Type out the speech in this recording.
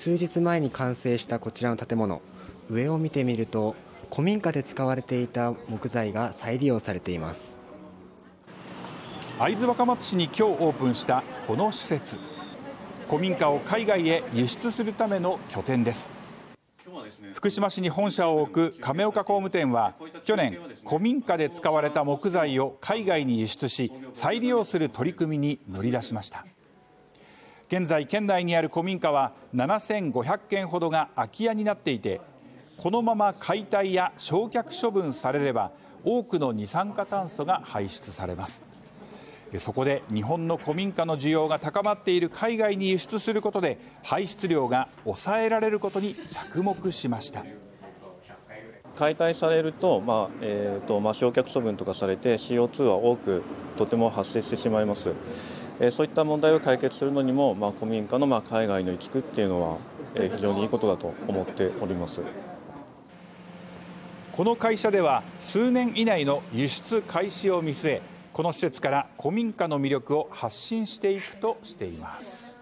数日前に完成したこちらの建物。上を見てみると古民家で使われていた木材が再利用されています。会津若松市に今日オープンしたこの施設。古民家を海外へ輸出するための拠点です。福島市に本社を置く亀岡工務店は去年古民家で使われた木材を海外に輸出し再利用する取り組みに乗り出しました。現在県内にある古民家は7500軒ほどが空き家になっていてこのまま解体や焼却処分されれば多くの二酸化炭素が排出されます。そこで日本の古民家の需要が高まっている海外に輸出することで排出量が抑えられることに着目しました。解体されると,、まあえーとまあ、焼却処分とかされて CO2 は多くとても発生してしまいます、え、そういった問題を解決するのにも、まあ、古民家のまあ海外の行き来っていうのは、え、非常にいいことだと思っております。この会社では数年以内の輸出開始を見据えこの施設から古民家の魅力を発信していくとしています